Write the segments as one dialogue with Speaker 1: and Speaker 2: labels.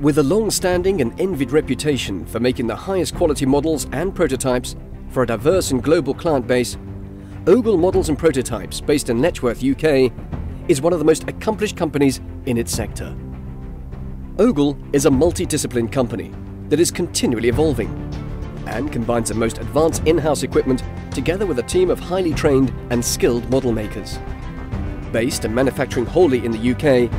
Speaker 1: With a long-standing and envied reputation for making the highest quality models and prototypes for a diverse and global client base, Ogle Models and Prototypes, based in Letchworth, UK, is one of the most accomplished companies in its sector. Ogle is a multidisciplined company that is continually evolving and combines the most advanced in-house equipment together with a team of highly trained and skilled model makers. Based and manufacturing wholly in the UK,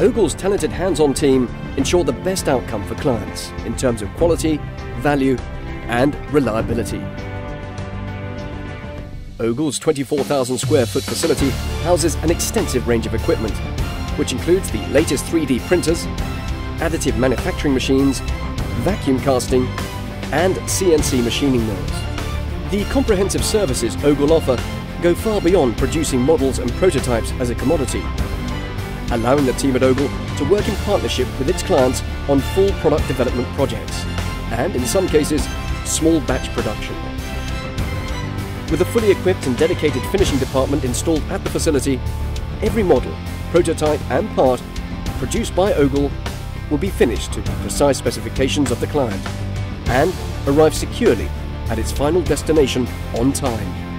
Speaker 1: Ogle's talented hands-on team ensure the best outcome for clients in terms of quality, value and reliability. Ogle's 24,000 square foot facility houses an extensive range of equipment, which includes the latest 3D printers, additive manufacturing machines, vacuum casting and CNC machining mills. The comprehensive services Ogle offer go far beyond producing models and prototypes as a commodity allowing the team at Ogle to work in partnership with its clients on full product development projects, and in some cases, small batch production. With a fully equipped and dedicated finishing department installed at the facility, every model, prototype and part produced by Ogle will be finished to the precise specifications of the client and arrive securely at its final destination on time.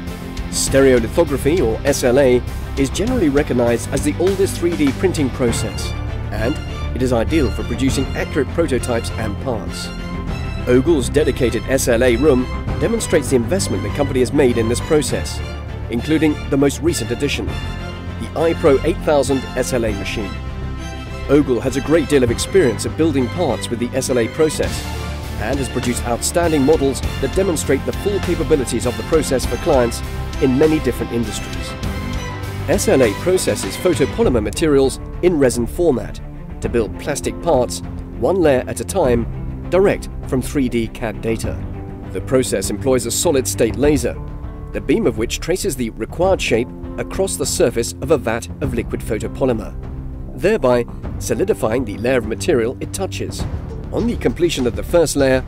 Speaker 1: Stereolithography, or SLA, is generally recognized as the oldest 3D printing process, and it is ideal for producing accurate prototypes and parts. Ogle's dedicated SLA room demonstrates the investment the company has made in this process, including the most recent addition, the iPro 8000 SLA machine. Ogle has a great deal of experience at building parts with the SLA process and has produced outstanding models that demonstrate the full capabilities of the process for clients in many different industries. SLA processes photopolymer materials in resin format to build plastic parts, one layer at a time, direct from 3D CAD data. The process employs a solid-state laser, the beam of which traces the required shape across the surface of a vat of liquid photopolymer, thereby solidifying the layer of material it touches. On the completion of the first layer,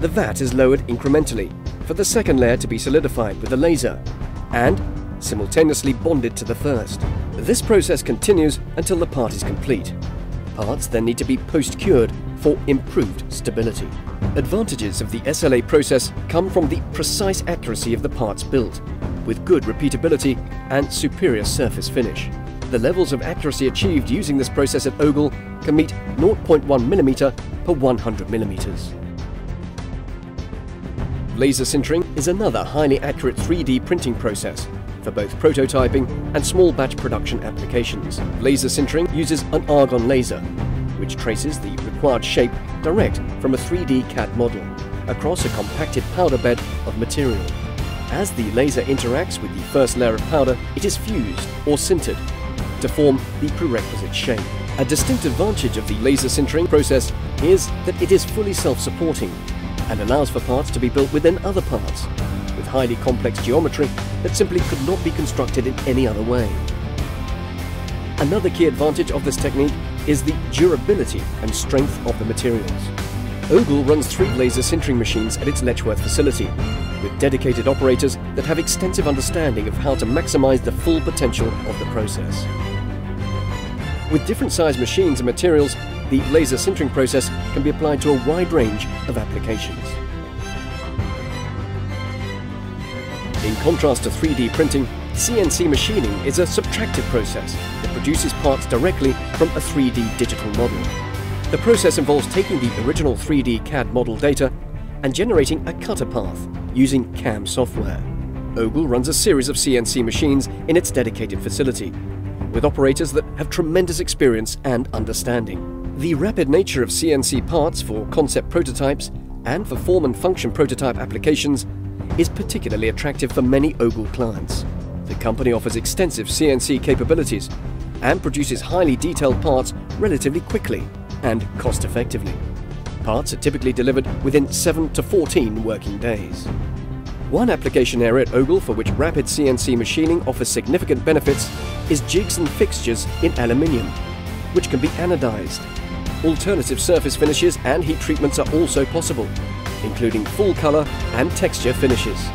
Speaker 1: the vat is lowered incrementally for the second layer to be solidified with the laser, and simultaneously bonded to the first. This process continues until the part is complete. Parts then need to be post-cured for improved stability. Advantages of the SLA process come from the precise accuracy of the parts built, with good repeatability and superior surface finish. The levels of accuracy achieved using this process at Ogle can meet 0.1 mm per 100 mm. Laser sintering is another highly accurate 3D printing process for both prototyping and small batch production applications. Laser sintering uses an argon laser, which traces the required shape direct from a 3D CAD model across a compacted powder bed of material. As the laser interacts with the first layer of powder, it is fused or sintered to form the prerequisite shape. A distinct advantage of the laser sintering process is that it is fully self-supporting and allows for parts to be built within other parts with highly complex geometry that simply could not be constructed in any other way. Another key advantage of this technique is the durability and strength of the materials. Ogle runs three laser sintering machines at its Letchworth facility, with dedicated operators that have extensive understanding of how to maximize the full potential of the process. With different size machines and materials, the laser sintering process can be applied to a wide range of applications. In contrast to 3D printing, CNC machining is a subtractive process that produces parts directly from a 3D digital model. The process involves taking the original 3D CAD model data and generating a cutter path using CAM software. Ogle runs a series of CNC machines in its dedicated facility, with operators that have tremendous experience and understanding. The rapid nature of CNC parts for concept prototypes and for form and function prototype applications is particularly attractive for many Ogle clients. The company offers extensive CNC capabilities and produces highly detailed parts relatively quickly and cost effectively. Parts are typically delivered within 7 to 14 working days. One application area at Ogle for which rapid CNC machining offers significant benefits is jigs and fixtures in aluminium, which can be anodized. Alternative surface finishes and heat treatments are also possible, including full color and texture finishes.